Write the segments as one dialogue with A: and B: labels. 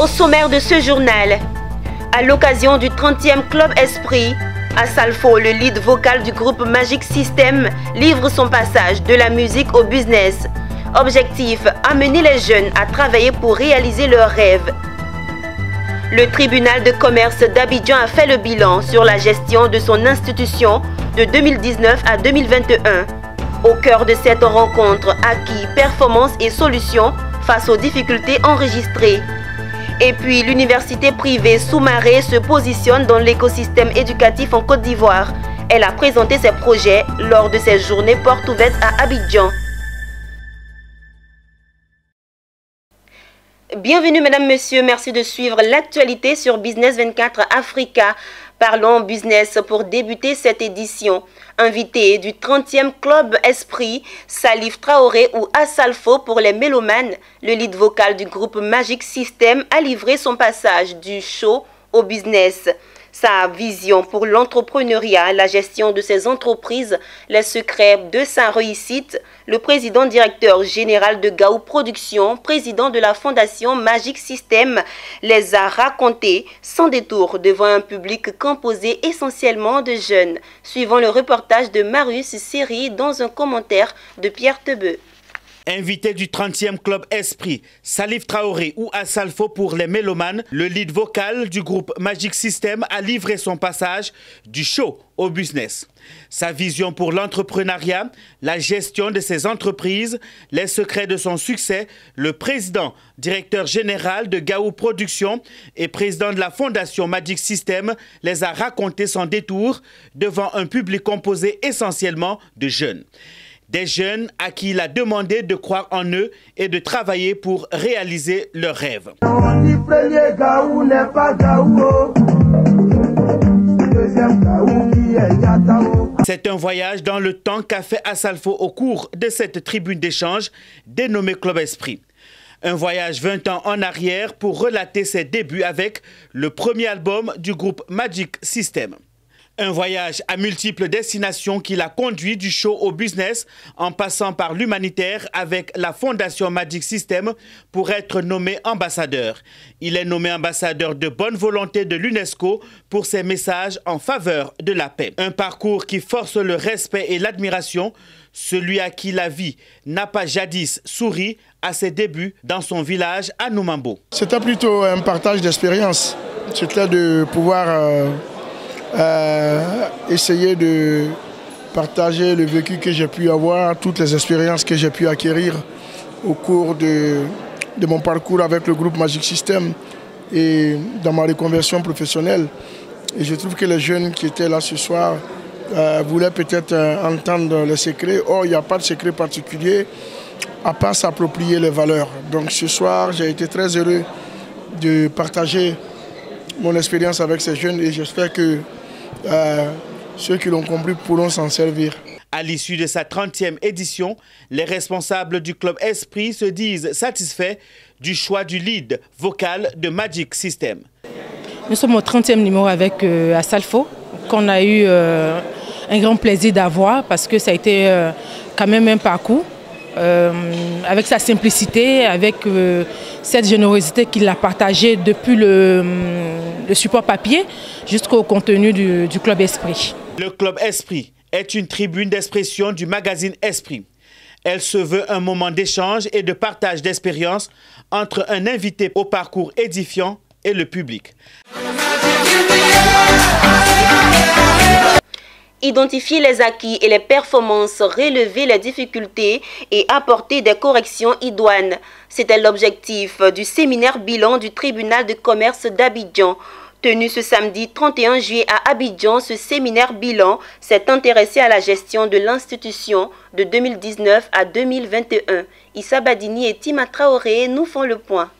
A: Au sommaire de ce journal, à l'occasion du 30e Club Esprit, Asalfo, le lead vocal du groupe Magic System, livre son passage de la musique au business. Objectif, amener les jeunes à travailler pour réaliser leurs rêves. Le tribunal de commerce d'Abidjan a fait le bilan sur la gestion de son institution de 2019 à 2021. Au cœur de cette rencontre, acquis, performances et solutions face aux difficultés enregistrées. Et puis, l'université privée Soumaré se positionne dans l'écosystème éducatif en Côte d'Ivoire. Elle a présenté ses projets lors de ses journées portes ouvertes à Abidjan. Bienvenue Mesdames, Messieurs, merci de suivre l'actualité sur Business 24 Africa. Parlons business pour débuter cette édition. Invité du 30e Club Esprit, Salif Traoré ou Asalfo pour les mélomanes, le lead vocal du groupe Magic System a livré son passage du show au business sa vision pour l'entrepreneuriat, la gestion de ses entreprises, les secrets de sa réussite, le président directeur général de Gaou Productions, président de la fondation Magic System, les a racontés sans détour devant un public composé essentiellement de jeunes, suivant le reportage de Marius Siri dans un commentaire de Pierre Tebeu.
B: Invité du 30e Club Esprit, Salif Traoré ou Asalfo pour les mélomanes, le lead vocal du groupe Magic System a livré son passage du show au business. Sa vision pour l'entrepreneuriat, la gestion de ses entreprises, les secrets de son succès, le président, directeur général de Gaou Productions et président de la fondation Magic System les a racontés sans détour devant un public composé essentiellement de jeunes des jeunes à qui il a demandé de croire en eux et de travailler pour réaliser leurs rêves. C'est un voyage dans le temps qu'a fait Asalfo au cours de cette tribune d'échange dénommée Club Esprit. Un voyage 20 ans en arrière pour relater ses débuts avec le premier album du groupe Magic System. Un voyage à multiples destinations qui l'a conduit du show au business en passant par l'humanitaire avec la fondation Magic System pour être nommé ambassadeur. Il est nommé ambassadeur de bonne volonté de l'UNESCO pour ses messages en faveur de la paix. Un parcours qui force le respect et l'admiration, celui à qui la vie n'a pas jadis souri à ses débuts dans son village à Noumambo.
C: C'était plutôt un partage d'expérience. C'était de pouvoir... Euh, essayer de partager le vécu que j'ai pu avoir, toutes les expériences que j'ai pu acquérir au cours de, de, mon parcours avec le groupe Magic System et dans ma reconversion professionnelle. Et je trouve que les jeunes qui étaient là ce soir euh, voulaient peut-être euh, entendre les secrets. Or, il n'y a pas de secret particulier à part s'approprier les valeurs. Donc ce soir, j'ai été très heureux de partager mon expérience avec ces jeunes et j'espère que euh, ceux qui l'ont compris pourront s'en servir.
B: À l'issue de sa 30e édition, les responsables du club Esprit se disent satisfaits du choix du lead vocal de Magic System.
D: Nous sommes au 30e numéro avec euh, Asalfo, qu'on a eu euh, un grand plaisir d'avoir parce que ça a été quand même un parcours. Avec sa simplicité, avec cette générosité qu'il a partagée depuis le, le support papier jusqu'au contenu du, du Club Esprit.
B: Le Club Esprit est une tribune d'expression du magazine Esprit. Elle se veut un moment d'échange et de partage d'expériences entre un invité au parcours édifiant et le public.
A: Identifier les acquis et les performances, relever les difficultés et apporter des corrections idoines. C'était l'objectif du séminaire bilan du tribunal de commerce d'Abidjan. Tenu ce samedi 31 juillet à Abidjan, ce séminaire bilan s'est intéressé à la gestion de l'institution de 2019 à 2021. Issa Badini et Tima Traoré nous font le point.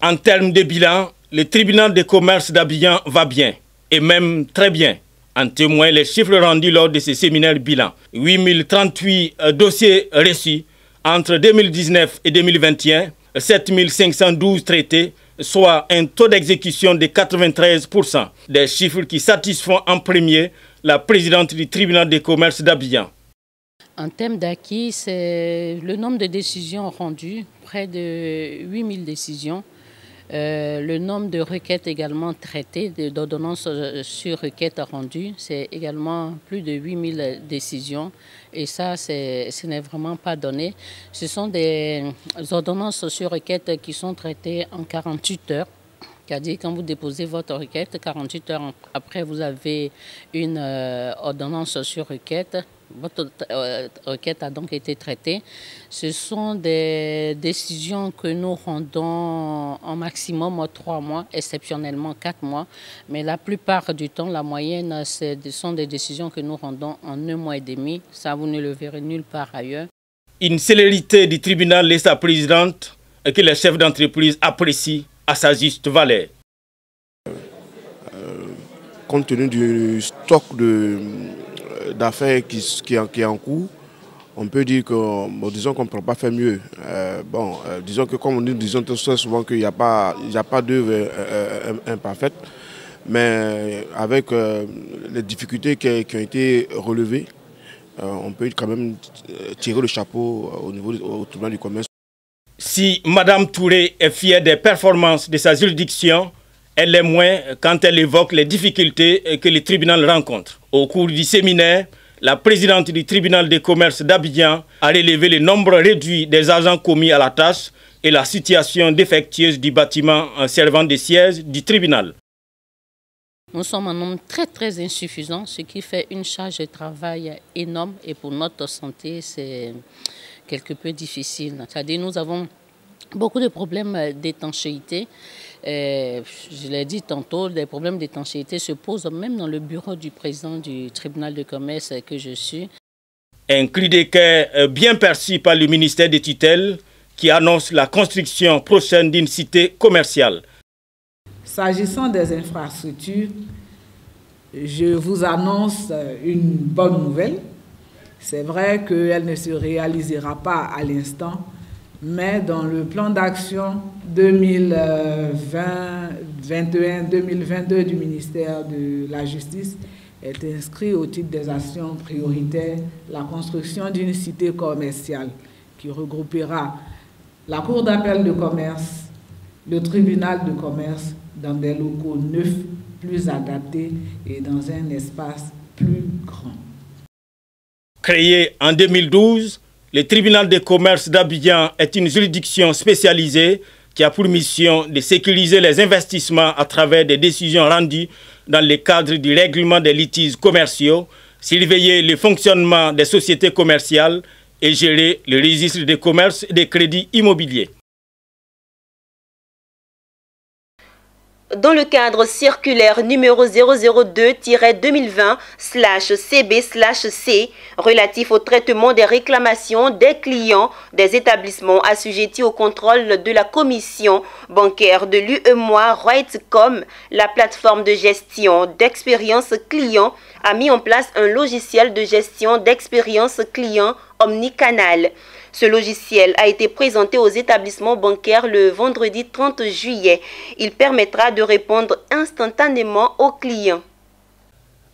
E: En termes de bilan, le tribunal de commerce d'Abidjan va bien, et même très bien. En témoignent les chiffres rendus lors de ce séminaire bilan. 8038 euh, dossiers reçus entre 2019 et 2021, 7512 traités, soit un taux d'exécution de 93%, des chiffres qui satisfont en premier la présidente du tribunal de commerce d'Abidjan.
F: En termes d'acquis, c'est le nombre de décisions rendues, près de 8000 décisions, Euh, le nombre de requêtes également traitées, d'ordonnances euh, sur requêtes rendues, c'est également plus de 8000 décisions. Et ça, ce n'est vraiment pas donné. Ce sont des ordonnances sur requêtes qui sont traitées en 48 heures. C'est-à-dire quand vous déposez votre requête, 48 heures après, vous avez une euh, ordonnance sur requête votre euh, requête a donc été traitée. Ce sont des décisions que nous rendons en maximum trois mois, exceptionnellement quatre mois. Mais la plupart du temps, la moyenne, ce sont des décisions que nous rendons en un mois et demi. Ça, vous ne le verrez nulle part ailleurs.
E: Une célérité du tribunal laisse la présidente et que les chefs d'entreprise apprécient à sa juste valeur.
G: Euh, compte tenu du stock de d'affaires qui, qui, est en cours, on peut dire que, disons qu'on ne peut pas faire mieux. Euh, bon, euh, disons que comme dit, disons très souvent qu'il n'y a pas, pas d'œuvre euh, imparfaite, mais avec les difficultés qui, ont été relevées, on peut quand même tirer le chapeau au niveau au tribunal du commerce.
E: Si Mme Touré est fière des performances de sa juridiction, elle l'est moins quand elle évoque les difficultés que le tribunal rencontre. Au cours du séminaire, la présidente du tribunal de commerce d'Abidjan a relevé le nombre réduit des agents commis à la tâche et la situation défectueuse du bâtiment servant de siège du tribunal.
F: Nous sommes un nombre très très insuffisant, ce qui fait une charge de travail énorme et pour notre santé, c'est quelque peu difficile. C'est-à-dire nous avons beaucoup de problèmes d'étanchéité euh, je l'ai dit tantôt, des problèmes d'étanchéité se posent même dans le bureau du président du tribunal de commerce que je suis.
E: Un cri de cœur euh, bien perçu par le ministère des tutelles qui annonce la construction prochaine d'une cité commerciale.
H: S'agissant des infrastructures, je vous annonce une bonne nouvelle. C'est vrai qu'elle ne se réalisera pas à l'instant, mais dans le plan d'action 2021-2022 du ministère de la Justice est inscrit au titre des actions prioritaires la construction d'une cité commerciale qui regroupera la Cour d'appel de commerce, le tribunal de commerce dans des locaux neufs, plus adaptés et dans un espace plus grand.
E: Créé en 2012, le tribunal de commerce d'Abidjan est une juridiction spécialisée qui a pour mission de sécuriser les investissements à travers des décisions rendues dans le cadre du règlement des litiges commerciaux, surveiller le fonctionnement des sociétés commerciales et gérer le registre des commerces et des crédits immobiliers.
A: Dans le cadre circulaire numéro 002-2020-CB-C relatif au traitement des réclamations des clients des établissements assujettis au contrôle de la commission bancaire de l'UEMOA RightCom, la plateforme de gestion d'expérience client a mis en place un logiciel de gestion d'expérience client omnicanal. Ce logiciel a été présenté aux établissements bancaires le vendredi 30 juillet. Il permettra de répondre instantanément aux clients.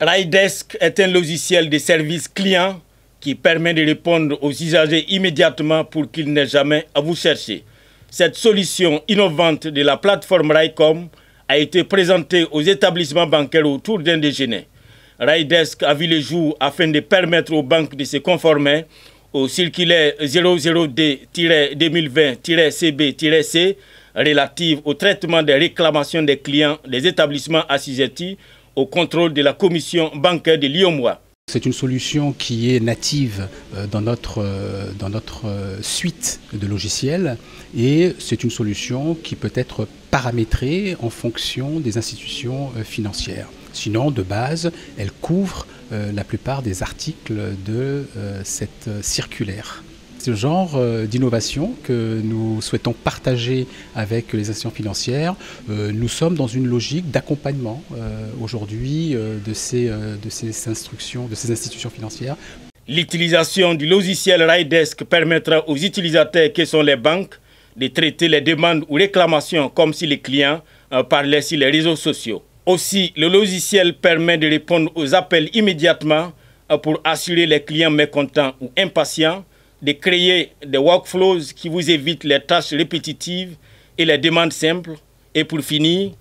E: Ridesk est un logiciel de service client qui permet de répondre aux usagers immédiatement pour qu'ils n'aient jamais à vous chercher. Cette solution innovante de la plateforme RICOM a été présentée aux établissements bancaires autour d'un déjeuner. Ridesk a vu le jour afin de permettre aux banques de se conformer au circulaire 00D-2020-CB-C relative au traitement des réclamations des clients des établissements assujettis au contrôle de la commission bancaire de Lyon-Mois.
I: C'est une solution qui est native euh, dans notre, euh, dans notre euh, suite de logiciels et c'est une solution qui peut être paramétrée en fonction des institutions financières. Sinon, de base, elle couvre euh, la plupart des articles de euh, cette circulaire. Ce genre euh, d'innovation que nous souhaitons partager avec les institutions financières, nous sommes dans une logique d'accompagnement aujourd'hui de, ces, de ces instructions, de ces institutions financières.
E: L'utilisation du logiciel Ridesk permettra aux utilisateurs que sont les banques de traiter les demandes ou réclamations comme si les clients parlaient sur les réseaux sociaux. Aussi, le logiciel permet de répondre aux appels immédiatement euh, pour assurer les clients mécontents ou impatients, de créer des workflows qui vous évitent les tâches répétitives et les demandes simples, Et pour finir,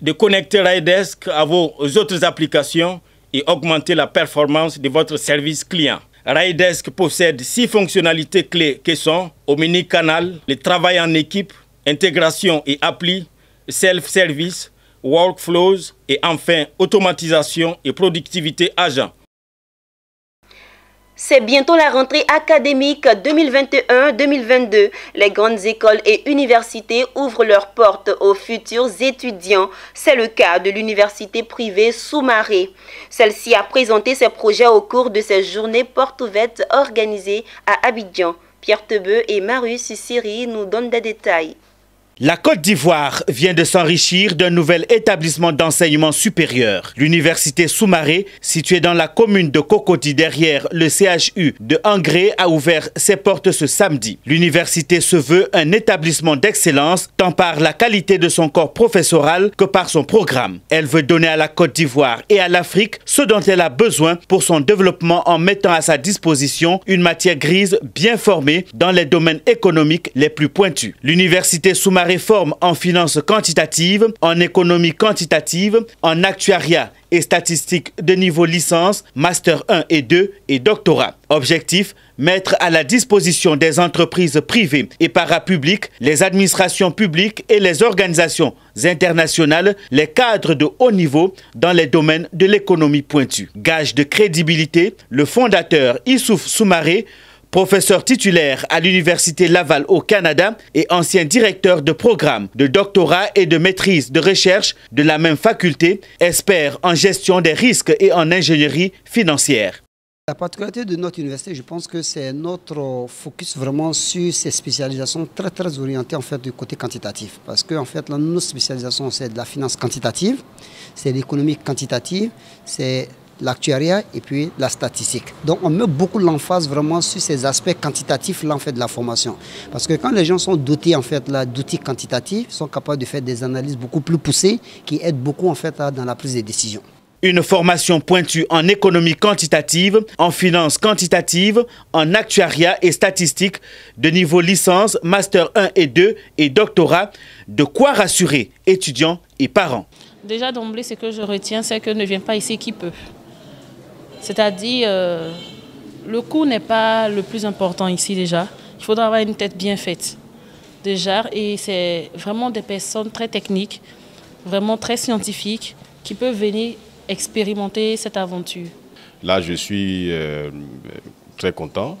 E: de connecter Raidesk à vos autres applications et augmenter la performance de votre service client. Raidesk possède six fonctionnalités clés qui sont Omni-Canal, le travail en équipe, intégration et appli, self-service, workflows et enfin automatisation et productivité agent.
A: C'est bientôt la rentrée académique 2021-2022. Les grandes écoles et universités ouvrent leurs portes aux futurs étudiants. C'est le cas de l'université privée Soumaré. Celle-ci a présenté ses projets au cours de ces journées portes ouvertes organisées à Abidjan. Pierre Tebeu et Marius Siri nous donnent des détails.
B: La Côte d'Ivoire vient de s'enrichir d'un nouvel établissement d'enseignement supérieur. L'université Soumaré, située dans la commune de Cocody derrière le CHU de Angré, a ouvert ses portes ce samedi. L'université se veut un établissement d'excellence tant par la qualité de son corps professoral que par son programme. Elle veut donner à la Côte d'Ivoire et à l'Afrique ce dont elle a besoin pour son développement en mettant à sa disposition une matière grise bien formée dans les domaines économiques les plus pointus. L'université Soumaré réforme en finances quantitatives, en économie quantitative, en actuariat et statistique de niveau licence, master 1 et 2 et doctorat. Objectif mettre à la disposition des entreprises privées et parapubliques, les administrations publiques et les organisations internationales les cadres de haut niveau dans les domaines de l'économie pointue. Gage de crédibilité, le fondateur Issouf Soumaré professeur titulaire à l'Université Laval au Canada et ancien directeur de programme de doctorat et de maîtrise de recherche de la même faculté, expert en gestion des risques et en ingénierie financière.
J: La particularité de notre université, je pense que c'est notre focus vraiment sur ces spécialisations très très orientées en fait du côté quantitatif. Parce que en fait, nos spécialisations, c'est de la finance quantitative, c'est l'économie quantitative, c'est l'actuariat et puis la statistique. Donc on met beaucoup l'emphase vraiment sur ces aspects quantitatifs là en fait de la formation. Parce que quand les gens sont dotés en fait d'outils quantitatifs, ils sont capables de faire des analyses beaucoup plus poussées qui aident beaucoup en fait dans la prise de décision.
B: Une formation pointue en économie quantitative, en finance quantitative, en actuariat et statistique de niveau licence, master 1 et 2 et doctorat, de quoi rassurer étudiants et parents?
K: Déjà d'emblée, ce que je retiens, c'est que ne vient pas ici qui peut. C'est-à-dire, euh, le coût n'est pas le plus important ici déjà. Il faudra avoir une tête bien faite déjà. Et c'est vraiment des personnes très techniques, vraiment très scientifiques, qui peuvent venir expérimenter cette aventure.
L: Là, je suis euh, très content.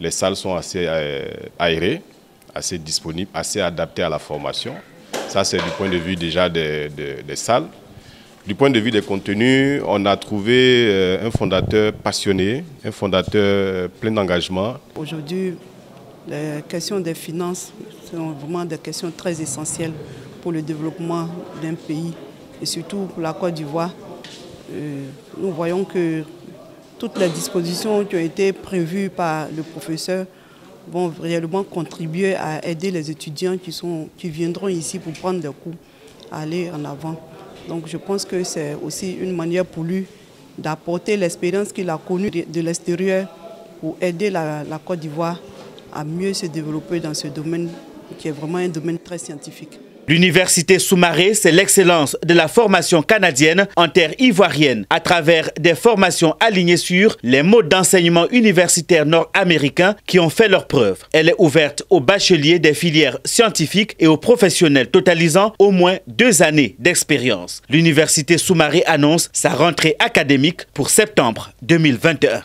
L: Les salles sont assez euh, aérées, assez disponibles, assez adaptées à la formation. Ça, c'est du point de vue déjà des salles. Du point de vue des contenus, on a trouvé euh, un fondateur passionné, un fondateur euh, plein d'engagement.
M: Aujourd'hui, les questions des finances sont vraiment des questions très essentielles pour le développement d'un pays et surtout pour la Côte d'Ivoire. Euh, nous voyons que toutes les dispositions qui ont été prévues par le professeur vont réellement contribuer à aider les étudiants qui, sont, qui viendront ici pour prendre des cours à aller en avant. Donc je pense que c'est aussi une manière pour lui d'apporter l'expérience qu'il a connue de, l'extérieur pour aider la, Côte d'Ivoire à mieux se développer dans ce domaine qui est vraiment un domaine très scientifique.
B: L'université Soumaré, c'est l'excellence de la formation canadienne en terre ivoirienne à travers des formations alignées sur les modes d'enseignement universitaire nord-américains qui ont fait leurs preuves. Elle est ouverte aux bacheliers des filières scientifiques et aux professionnels totalisant au moins deux années d'expérience. L'université Soumaré annonce sa rentrée académique pour septembre 2021.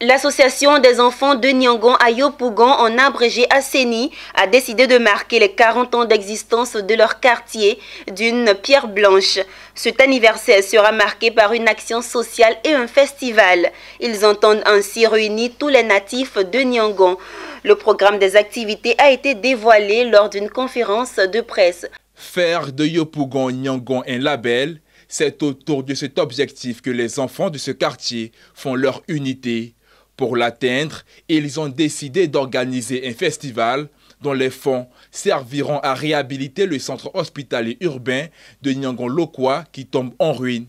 A: L'association des enfants de Nyangon à Yopougon, en abrégé Asseni, a décidé de marquer les 40 ans d'existence de leur quartier d'une pierre blanche. Cet anniversaire sera marqué par une action sociale et un festival. Ils entendent ainsi réunir tous les natifs de Nyangon. Le programme des activités a été dévoilé lors d'une conférence de presse.
N: Faire de Yopougon Nyangon un label, c'est autour de cet objectif que les enfants de ce quartier font leur unité pour l'atteindre, ils ont décidé d'organiser un festival dont les fonds serviront à réhabiliter le centre hospitalier urbain de Nyangon-Lokwa qui tombe en ruine.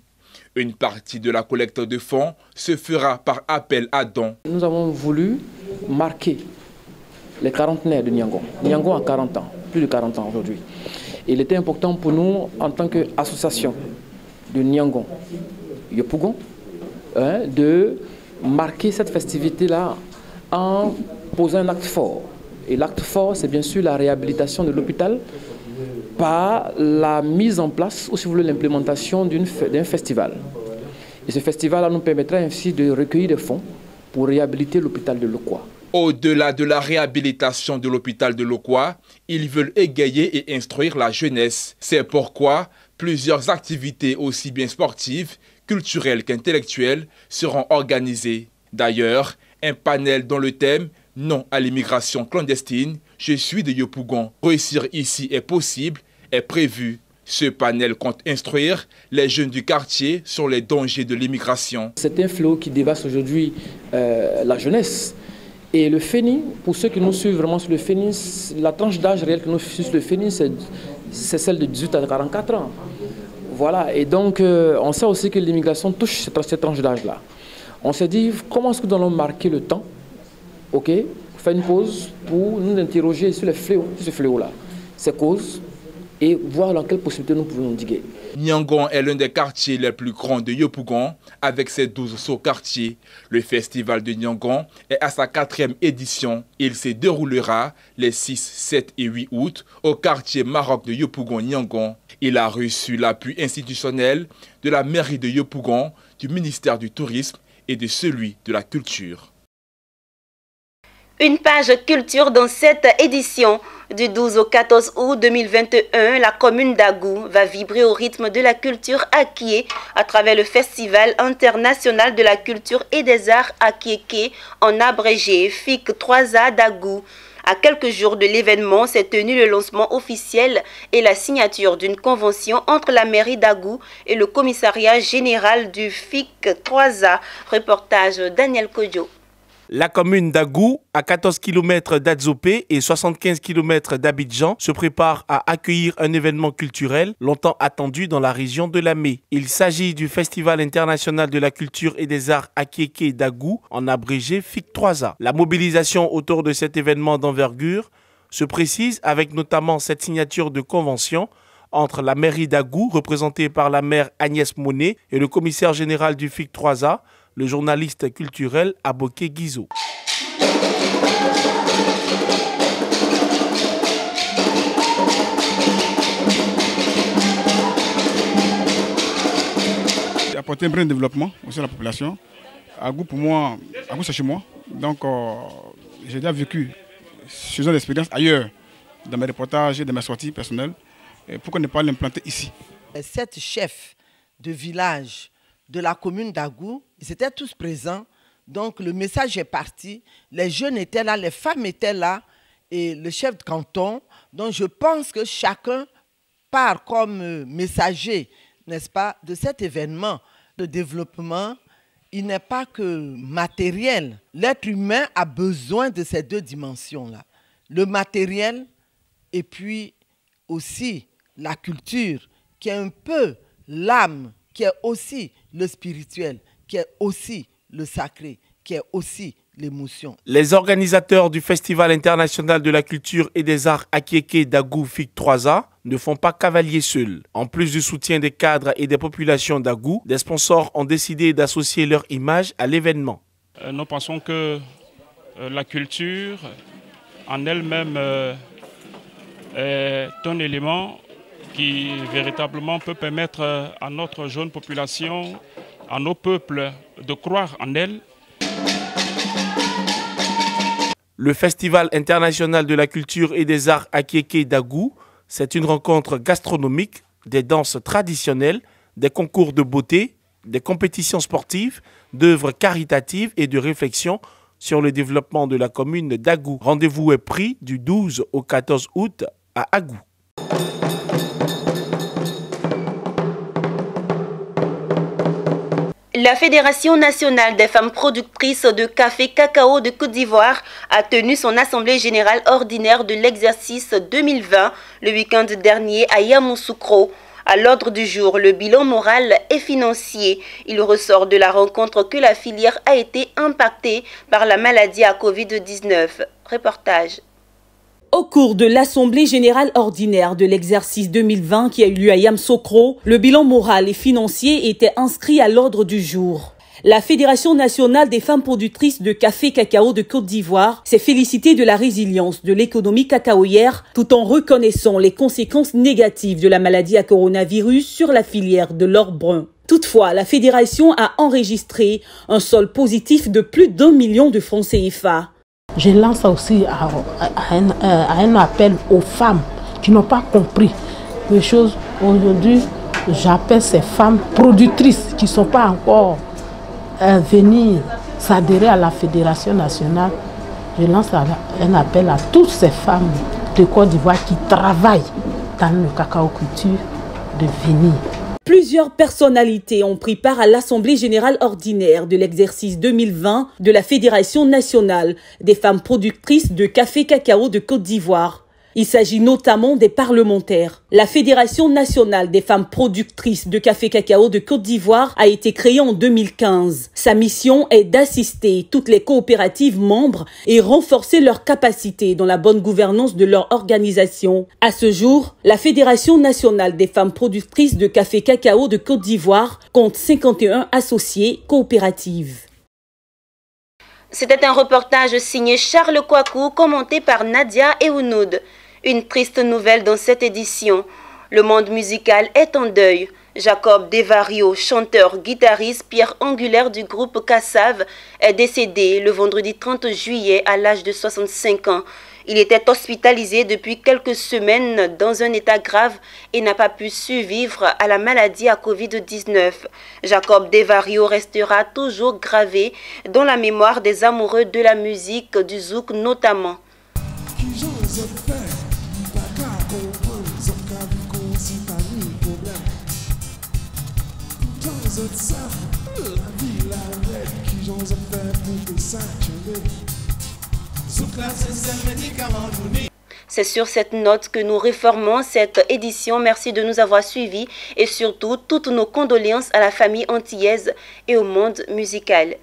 N: Une partie de la collecte de fonds se fera par appel à dons.
O: Nous avons voulu marquer les quarantenaires de Nyangon. Nyangon a 40 ans, plus de 40 ans aujourd'hui. il était important pour nous, en tant qu'association de Nyangon, Yopougon, hein, de marquer cette festivité-là en posant un acte fort. Et l'acte fort, c'est bien sûr la réhabilitation de l'hôpital par la mise en place, ou si vous voulez, l'implémentation d'un festival. Et ce festival nous permettra ainsi de recueillir des fonds pour réhabiliter l'hôpital de Lokwa.
N: Au-delà de la réhabilitation de l'hôpital de Lokwa, ils veulent égayer et instruire la jeunesse. C'est pourquoi plusieurs activités aussi bien sportives, culturelles qu'intellectuelles seront organisées. D'ailleurs, un panel dont le thème Non à l'immigration clandestine, je suis de Yopougon. Réussir ici est possible, est prévu. Ce panel compte instruire les jeunes du quartier sur les dangers de l'immigration.
O: C'est un fléau qui dévaste aujourd'hui euh, la jeunesse. Et le FENI, pour ceux qui nous suivent vraiment sur le FENI, la tranche d'âge réelle que nous suivons sur le FENI, c'est celle de 18 à 44 ans. Voilà, et donc euh, on sait aussi que l'immigration touche cette, cette tranche d'âge-là. On s'est dit, comment est-ce que nous allons marquer le temps Ok, faire une pause pour nous interroger sur les fléaux, ce fléau-là, ces causes, et voir dans quelles possibilités nous pouvons diguer.
N: Nyangon est l'un des quartiers les plus grands de Yopougon, avec ses 12 sous-quartiers. Le festival de Nyangon est à sa quatrième édition. Il se déroulera les 6, 7 et 8 août au quartier Maroc de Yopougon-Nyangon. Il a reçu l'appui institutionnel de la mairie de Yopougon, du ministère du Tourisme et de celui de la Culture.
A: Une page culture dans cette édition. Du 12 au 14 août 2021, la commune d'Agou va vibrer au rythme de la culture Akié à travers le Festival international de la culture et des arts Akieke en abrégé FIC 3A d'Agou. À quelques jours de l'événement, s'est tenu le lancement officiel et la signature d'une convention entre la mairie d'Agou et le commissariat général du FIC 3A. Reportage Daniel Kodjo.
P: La commune d'Agou, à 14 km d'Adzopé et 75 km d'Abidjan, se prépare à accueillir un événement culturel longtemps attendu dans la région de la Mé. Il s'agit du Festival international de la culture et des arts Akieke d'Agou, en abrégé FIC 3A. La mobilisation autour de cet événement d'envergure se précise avec notamment cette signature de convention entre la mairie d'Agou, représentée par la maire Agnès Monet, et le commissaire général du FIC 3A, le journaliste culturel Aboké Guizot.
Q: apporter un brin de développement aussi à la population. Agou, pour moi, Agou, c'est chez moi. Donc, euh, j'ai déjà vécu ce genre d'expérience ailleurs, dans mes reportages, dans mes sorties personnelles. Et pourquoi ne pas l'implanter ici?
R: Sept chefs de village de la commune d'Agou, ils étaient tous présents. Donc le message est parti. Les jeunes étaient là, les femmes étaient là et le chef de canton. Donc je pense que chacun part comme messager, n'est-ce pas, de cet événement. Le développement, il n'est pas que matériel. L'être humain a besoin de ces deux dimensions-là. Le matériel et puis aussi la culture, qui est un peu l'âme, qui est aussi le spirituel, qui est aussi le sacré, qui est aussi l'émotion.
P: Les organisateurs du Festival international de la culture et des arts Akieke d'Agou FIC 3A ne font pas cavalier seuls. En plus du soutien des cadres et des populations d'Agou, des sponsors ont décidé d'associer leur image à l'événement.
S: Euh, nous pensons que euh, la culture en elle-même euh, est un élément qui véritablement peut permettre à notre jeune population, à nos peuples de croire en elle.
P: Le Festival international de la culture et des arts Akieke d'Agou, c'est une rencontre gastronomique, des danses traditionnelles, des concours de beauté, des compétitions sportives, d'œuvres caritatives et de réflexion sur le développement de la commune d'Agou. Rendez-vous est pris du 12 au 14 août à Agou.
A: La Fédération nationale des femmes productrices de café cacao de Côte d'Ivoire a tenu son assemblée générale ordinaire de l'exercice 2020 le week-end dernier à Yamoussoukro. À l'ordre du jour, le bilan moral et financier. Il ressort de la rencontre que la filière a été impactée par la maladie à Covid-19. Reportage.
T: Au cours de l'Assemblée générale ordinaire de l'exercice 2020 qui a eu lieu à Yamsokro, le bilan moral et financier était inscrit à l'ordre du jour. La Fédération nationale des femmes productrices de café cacao de Côte d'Ivoire s'est félicitée de la résilience de l'économie cacaoyère tout en reconnaissant les conséquences négatives de la maladie à coronavirus sur la filière de l'or brun. Toutefois, la fédération a enregistré un sol positif de plus d'un million de francs CFA.
U: Je lance aussi à, un, appel aux femmes qui n'ont pas compris les choses. Aujourd'hui, j'appelle ces femmes productrices qui ne sont pas encore euh, venues s'adhérer à la Fédération nationale. Je lance un appel à toutes ces femmes de Côte d'Ivoire qui travaillent dans le cacao culture de venir.
T: Plusieurs personnalités ont pris part à l'Assemblée générale ordinaire de l'exercice 2020 de la Fédération nationale des femmes productrices de café cacao de Côte d'Ivoire. Il s'agit notamment des parlementaires. La Fédération nationale des femmes productrices de café cacao de Côte d'Ivoire a été créée en 2015. Sa mission est d'assister toutes les coopératives membres et renforcer leurs capacités dans la bonne gouvernance de leur organisation. À ce jour, la Fédération nationale des femmes productrices de café cacao de Côte d'Ivoire compte 51 associés coopératives.
A: C'était un reportage signé Charles Kouakou, commenté par Nadia Eounoud. Une triste nouvelle dans cette édition. Le monde musical est en deuil. Jacob Devario, chanteur, guitariste, pierre angulaire du groupe Kassav, est décédé le vendredi 30 juillet à l'âge de 65 ans. Il était hospitalisé depuis quelques semaines dans un état grave et n'a pas pu survivre à la maladie à Covid-19. Jacob Devario restera toujours gravé dans la mémoire des amoureux de la musique, du zouk notamment. C'est sur cette note que nous réformons cette édition. Merci de nous avoir suivis et surtout toutes nos condoléances à la famille antillaise et au monde musical.